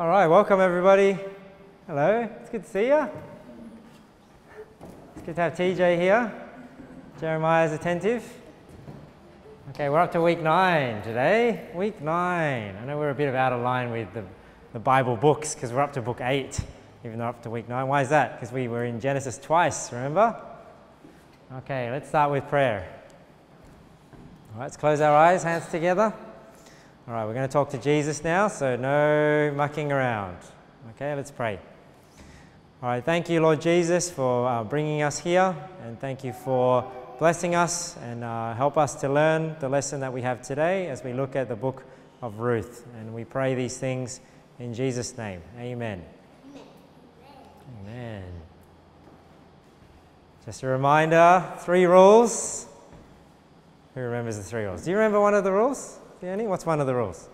All right, welcome everybody. Hello, it's good to see you. It's good to have TJ here. Jeremiah's attentive. Okay, we're up to week nine today. Week nine. I know we're a bit of out of line with the, the Bible books because we're up to book eight, even though up to week nine. Why is that? Because we were in Genesis twice, remember? Okay, let's start with prayer. All right, let's close our eyes, hands together. All right, we're going to talk to Jesus now, so no mucking around. Okay, let's pray. All right, thank you, Lord Jesus, for uh, bringing us here, and thank you for blessing us and uh, help us to learn the lesson that we have today as we look at the book of Ruth. And we pray these things in Jesus' name. Amen. Amen. Just a reminder three rules. Who remembers the three rules? Do you remember one of the rules? Danny, what's one of the rules?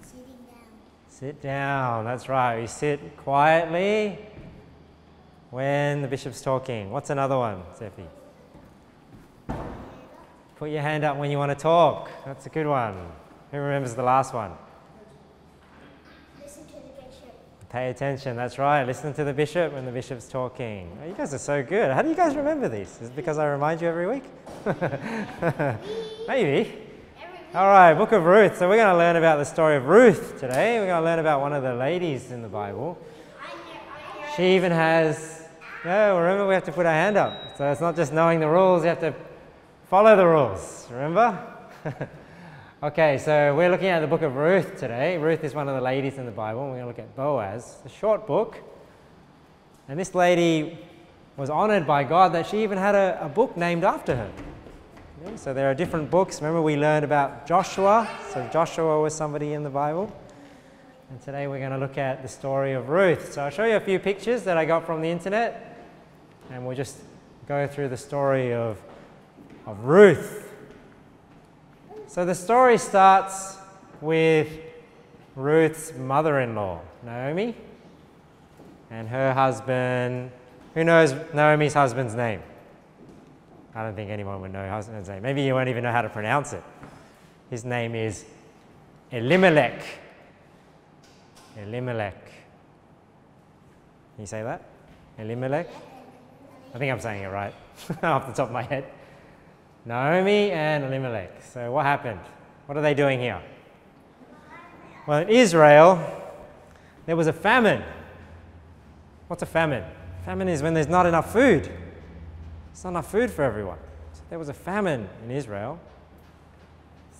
Sitting down. Sit down, that's right. We sit quietly when the bishop's talking. What's another one, Zephy? Put your hand up when you want to talk. That's a good one. Who remembers the last one? Listen to the bishop. Pay attention, that's right. Listen to the bishop when the bishop's talking. Oh, you guys are so good. How do you guys remember these? Is it because I remind you every week? Maybe. All right, Book of Ruth. So we're going to learn about the story of Ruth today. We're going to learn about one of the ladies in the Bible. She even has, no, remember we have to put our hand up. So it's not just knowing the rules, you have to follow the rules, remember? okay, so we're looking at the book of Ruth today. Ruth is one of the ladies in the Bible. We're going to look at Boaz, a short book. And this lady was honored by God that she even had a, a book named after her. Okay, so there are different books. Remember, we learned about Joshua. So Joshua was somebody in the Bible. And today we're going to look at the story of Ruth. So I'll show you a few pictures that I got from the internet. And we'll just go through the story of, of Ruth. So the story starts with Ruth's mother in law, Naomi, and her husband. Who knows Naomi's husband's name? I don't think anyone would know husband's name. Maybe you won't even know how to pronounce it. His name is Elimelech. Elimelech. Can you say that? Elimelech? I think I'm saying it right off the top of my head. Naomi and Elimelech. So, what happened? What are they doing here? Well, in Israel, there was a famine. What's a famine? Famine is when there's not enough food. There's not enough food for everyone. So there was a famine in Israel.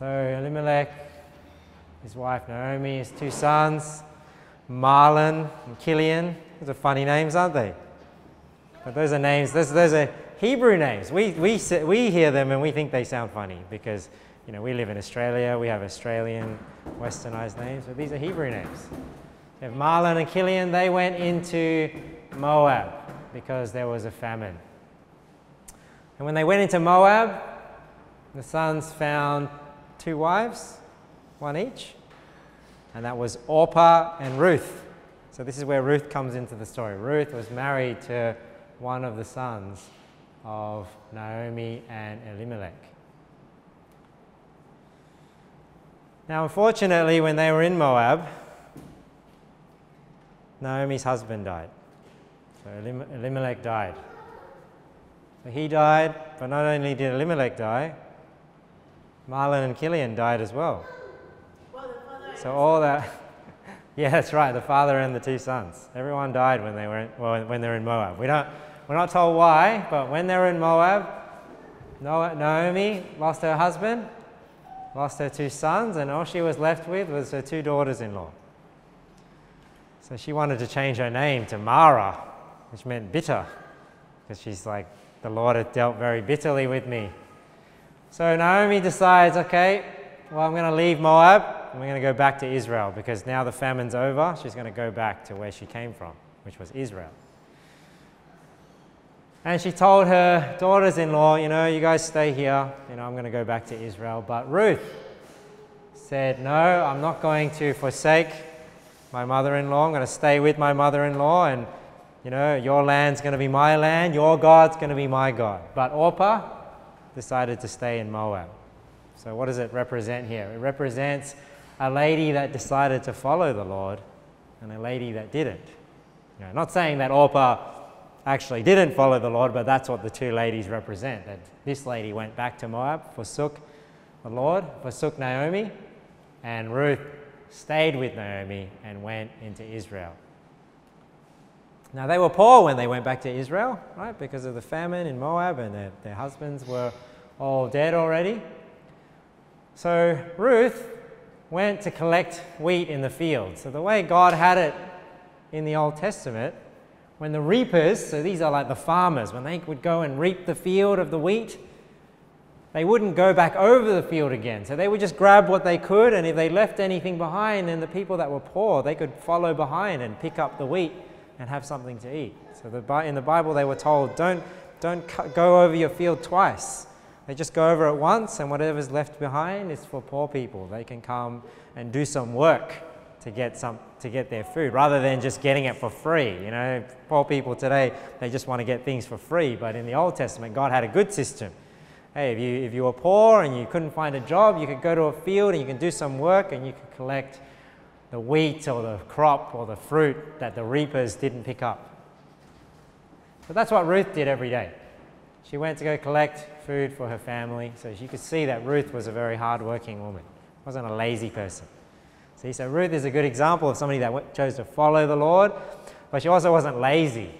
So Elimelech, his wife Naomi, his two sons, Mahlon and Chilion. Those are funny names, aren't they? But those are names, those, those are Hebrew names. We, we, we hear them and we think they sound funny because you know, we live in Australia, we have Australian westernized names, but these are Hebrew names. Have Mahlon and Chilion, they went into Moab because there was a famine. And when they went into Moab, the sons found two wives, one each, and that was Orpah and Ruth. So this is where Ruth comes into the story. Ruth was married to one of the sons of Naomi and Elimelech. Now, unfortunately, when they were in Moab, Naomi's husband died. So Elimelech died. He died, but not only did Elimelech die, Mahlon and Chilion died as well. So all that, yeah, that's right. The father and the two sons. Everyone died when they were in, well, when they're in Moab. We don't, we're not told why, but when they were in Moab, Naomi lost her husband, lost her two sons, and all she was left with was her two daughters-in-law. So she wanted to change her name to Mara, which meant bitter, because she's like, the Lord had dealt very bitterly with me. So Naomi decides, okay, well, I'm going to leave Moab and we're going to go back to Israel because now the famine's over. She's going to go back to where she came from, which was Israel. And she told her daughters in law, you know, you guys stay here. You know, I'm going to go back to Israel. But Ruth said, no, I'm not going to forsake my mother in law. I'm going to stay with my mother in law and you know, your land's going to be my land, your God's going to be my God. But Orpah decided to stay in Moab. So, what does it represent here? It represents a lady that decided to follow the Lord and a lady that didn't. You know, not saying that Orpah actually didn't follow the Lord, but that's what the two ladies represent. That this lady went back to Moab, forsook the Lord, forsook Naomi, and Ruth stayed with Naomi and went into Israel. Now, they were poor when they went back to Israel, right, because of the famine in Moab, and their, their husbands were all dead already. So, Ruth went to collect wheat in the field. So, the way God had it in the Old Testament, when the reapers, so these are like the farmers, when they would go and reap the field of the wheat, they wouldn't go back over the field again. So they would just grab what they could, and if they left anything behind, then the people that were poor, they could follow behind and pick up the wheat and have something to eat. So the, in the Bible, they were told, don't, don't go over your field twice. They just go over it once, and whatever's left behind is for poor people. They can come and do some work to get some to get their food rather than just getting it for free. You know, poor people today they just want to get things for free. But in the Old Testament, God had a good system. Hey, if you if you were poor and you couldn't find a job, you could go to a field and you can do some work and you could collect the wheat or the crop or the fruit that the reapers didn't pick up. But that's what Ruth did every day. She went to go collect food for her family, so you could see that Ruth was a very hardworking woman, wasn't a lazy person. See, so Ruth is a good example of somebody that chose to follow the Lord, but she also wasn't lazy.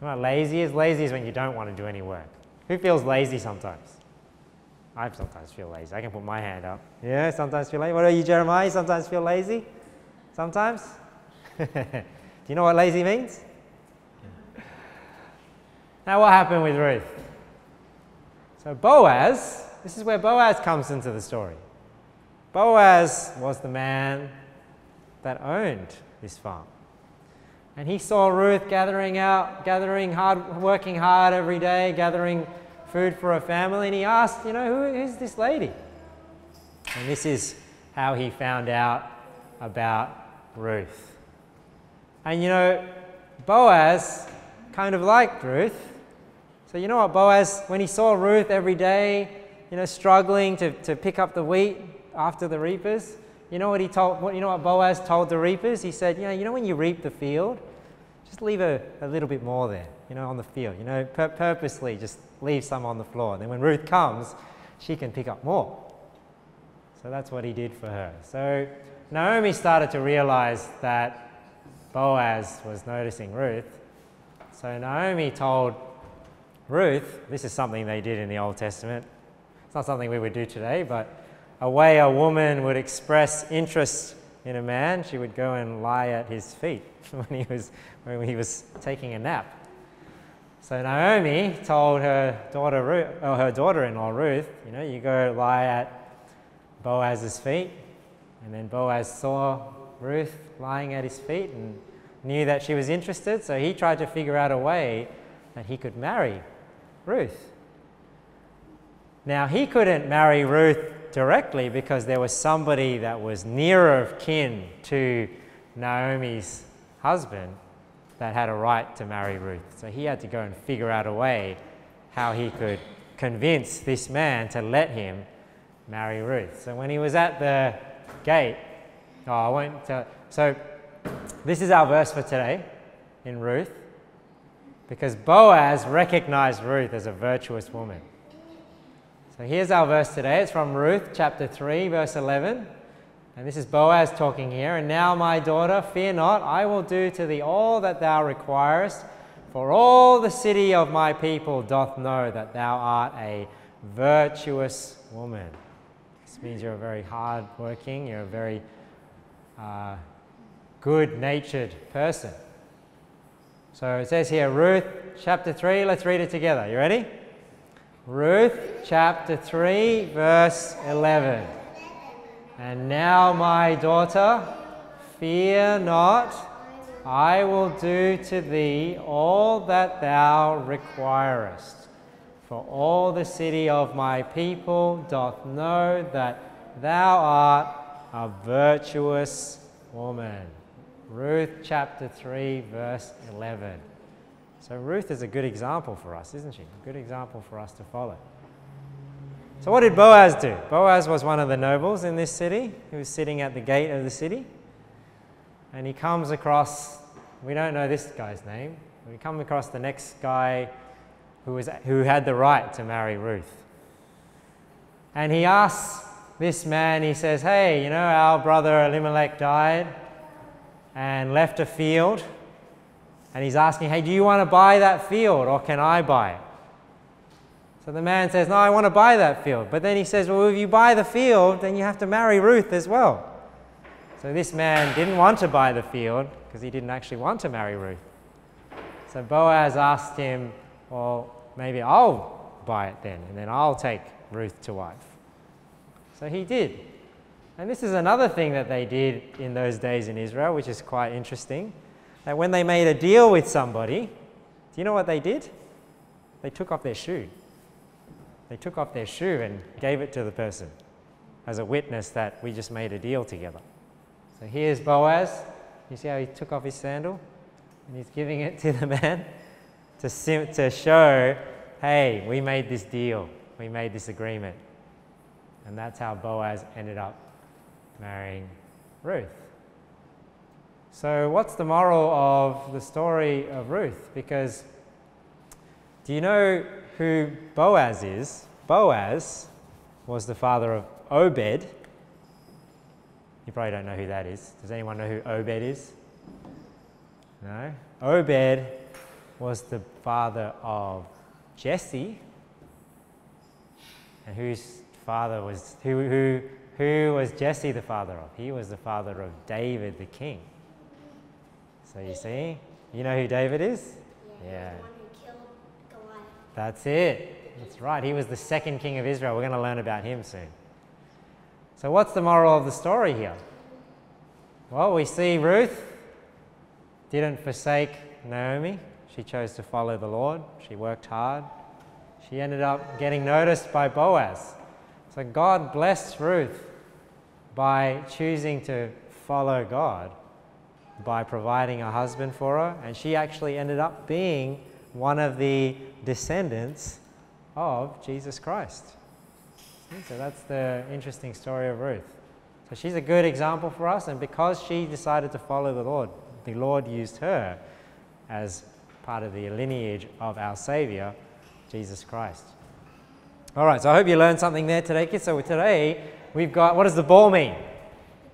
You know lazy is? Lazy is when you don't want to do any work. Who feels lazy sometimes? I sometimes feel lazy. I can put my hand up. Yeah, sometimes feel lazy. What are you, Jeremiah? Sometimes feel lazy? Sometimes? do you know what lazy means? Now, what happened with Ruth? So, Boaz, this is where Boaz comes into the story. Boaz was the man that owned this farm. And he saw Ruth gathering out, gathering hard, working hard every day, gathering food for her family, and he asked, you know, who is this lady? And this is how he found out about Ruth. And you know, Boaz kind of liked Ruth. So you know what Boaz, when he saw Ruth every day, you know, struggling to, to pick up the wheat, after the reapers. You know what he told, you know what Boaz told the reapers? He said, you know, you know when you reap the field, just leave a, a little bit more there, you know, on the field. You know, pur- purposely just leave some on the floor. And then when Ruth comes, she can pick up more. So that's what he did for her. So Naomi started to realize that Boaz was noticing Ruth. So Naomi told Ruth, this is something they did in the Old Testament. It's not something we would do today, but a way a woman would express interest in a man, she would go and lie at his feet when he was, when he was taking a nap. So Naomi told her daughter Ruth, or her daughter-in-law Ruth, you know, you go lie at Boaz's feet. And then Boaz saw Ruth lying at his feet and knew that she was interested, so he tried to figure out a way that he could marry Ruth. Now, he couldn't marry Ruth directly because there was somebody that was nearer of kin to Naomi's husband that had a right to marry Ruth. So he had to go and figure out a way how he could convince this man to let him marry Ruth. So when he was at the gate, oh, I won't tell. So this is our verse for today in Ruth because Boaz recognized Ruth as a virtuous woman. So here's our verse today. It's from Ruth chapter 3, verse 11. And this is Boaz talking here. And now, my daughter, fear not, I will do to thee all that thou requirest. For all the city of my people doth know that thou art a virtuous woman. This means you're a very hard working, you're a very uh, good natured person. So it says here, Ruth chapter 3, let's read it together. You ready? Ruth chapter 3, verse 11. And now, my daughter, fear not, I will do to thee all that thou requirest. For all the city of my people doth know that thou art a virtuous woman. Ruth chapter 3, verse 11. So Ruth is a good example for us, isn't she? A good example for us to follow. So what did Boaz do? Boaz was one of the nobles in this city. He was sitting at the gate of the city. and he comes across, we don't know this guy's name, we come across the next guy who, was, who had the right to marry Ruth. And he asks this man, he says, Hey, you know, our brother Elimelech died and left a field. And he's asking, Hey, do you want to buy that field or can I buy it? So the man says, No, I want to buy that field. But then he says, Well, if you buy the field, then you have to marry Ruth as well. So this man didn't want to buy the field because he didn't actually want to marry Ruth. So Boaz asked him, Well, maybe I'll buy it then, and then I'll take Ruth to wife. So he did. And this is another thing that they did in those days in Israel, which is quite interesting. That when they made a deal with somebody, do you know what they did? They took off their shoe. They took off their shoe and gave it to the person as a witness that we just made a deal together. So here's Boaz. You see how he took off his sandal? And he's giving it to the man to, sim- to show, hey, we made this deal. We made this agreement. And that's how Boaz ended up marrying Ruth. So, what's the moral of the story of Ruth? Because do you know who Boaz is? Boaz was the father of Obed. You probably don't know who that is. Does anyone know who Obed is? No? Obed was the father of Jesse. And whose father was who who who was Jesse the father of? He was the father of David the king. So you see, you know who David is? Yeah. The one who killed Goliath. That's it. That's right. He was the second king of Israel. We're going to learn about him soon. So, what's the moral of the story here? Well, we see Ruth didn't forsake Naomi. She chose to follow the Lord. She worked hard. She ended up getting noticed by Boaz. So, God blessed Ruth by choosing to follow God, by providing a husband for her, and she actually ended up being one of the descendants of Jesus Christ. So that's the interesting story of Ruth. So she's a good example for us, and because she decided to follow the Lord, the Lord used her as part of the lineage of our Savior, Jesus Christ. All right, so I hope you learned something there today, kids. So today we've got what does the ball mean?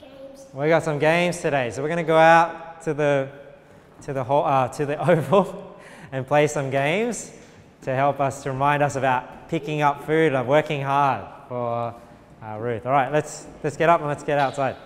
Games. We got some games today, so we're going to go out to the to the hall, uh, to the oval and play some games to help us to remind us about picking up food and working hard for uh, Ruth. All right, let's let's get up and let's get outside.